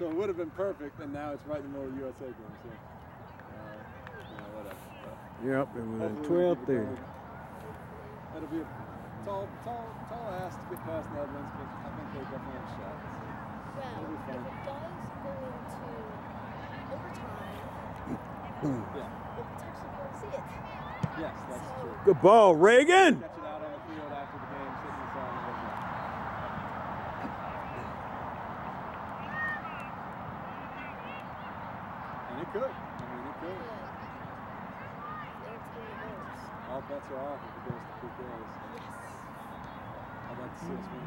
So it would have been perfect, and now it's right in the middle of the USA game. So, uh, you know, whatever. But Yep, it was hopefully we 12 keep it 30. going. That'll be a tall, tall, tall ass to get past Netherlands, but I think they definitely have a shot. Well, It'll be if it does go into overtime, Yeah. we'll potentially go see it. Yes, that's So- true. Good ball, Reagan. Catch it out on the field after the game, sitting in the sun. and whatnot. And it could. I mean, it could. Good. There it's three goals. All bets are off if it goes to PKs. Yes. I'd like to see us win before then.